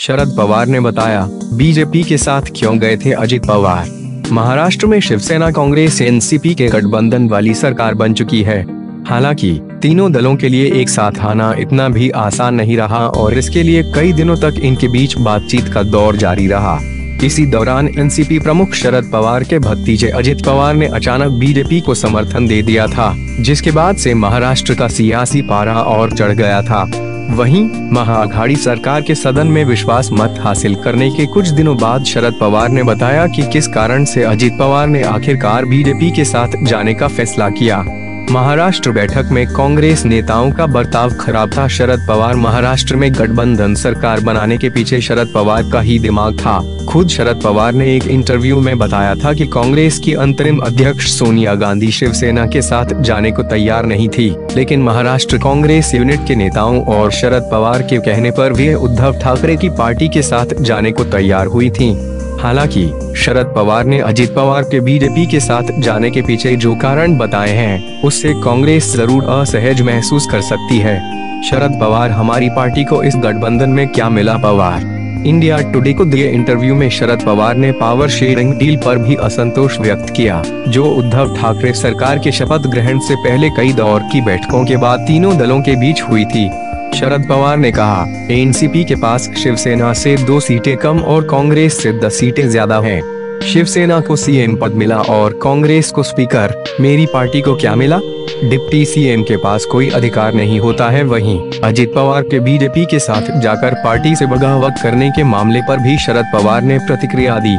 शरद पवार ने बताया, बीजेपी के साथ क्यों गए थे अजित पवार? महाराष्ट्र में शिवसेना, कांग्रेस, एनसीपी के गठबंधन वाली सरकार बन चुकी है। हालाँकि, तीनों दलों के लिए एक साथ आना इतना भी आसान नहीं रहा और इसके लिए कई दिनों तक इनके बीच बातचीत का दौर जारी रहा। इसी दौरान एनसीपी प्रमुख शरद पवार के भतीजे अजित पवार ने अचानक बीजेपी को समर्थन दे दिया था, जिसके बाद से महाराष्ट्र का सियासी पारा और चढ़ गया था। वहीं महाअघाड़ी सरकार के सदन में विश्वास मत हासिल करने के कुछ दिनों बाद शरद पवार ने बताया कि किस कारण से अजीत पवार ने आखिरकार बीजेपी के साथ जाने का फैसला किया। महाराष्ट्र बैठक में कांग्रेस नेताओं का बर्ताव खराब था। शरद पवार महाराष्ट्र में गठबंधन सरकार बनाने के पीछे शरद पवार का ही दिमाग था। खुद शरद पवार ने एक इंटरव्यू में बताया था कि कांग्रेस की अंतरिम अध्यक्ष सोनिया गांधी शिवसेना के साथ जाने को तैयार नहीं थी। लेकिन महाराष्ट्र कांग्रेस यूनिट के नेताओं और शरद पवार के कहने पर वे उद्धव ठाकरे की पार्टी के साथ जाने को तैयार हुई थी। हालाँकि, शरद पवार ने अजीत पवार के बीजेपी के साथ जाने के पीछे जो कारण बताए हैं, उससे कांग्रेस ज़रूर असहज महसूस कर सकती है। शरद पवार हमारी पार्टी को इस गठबंधन में क्या मिला पवार? इंडिया टुडे को दिए इंटरव्यू में शरद पवार ने पावर शेयरिंग डील पर भी असंतोष व्यक्त किया, जो उद्धव ठाकरे सरकार के शपथ ग्रहण से पहले कई दौर की बैठकों के बाद तीनों दलों के बीच हुई थी। शरद पवार ने कहा, एनसीपी के पास शिवसेना से दो सीटें कम और कांग्रेस से दस सीटें ज़्यादा हैं। शिवसेना को सीएम पद मिला और कांग्रेस को स्पीकर, मेरी पार्टी को क्या मिला डिप्टी सीएम के पास कोई अधिकार नहीं होता है वहीं, अजित पवार के बीजेपी के साथ जाकर पार्टी से बगावत करने के मामले पर भी शरद पवार ने प्रतिक्रिया दी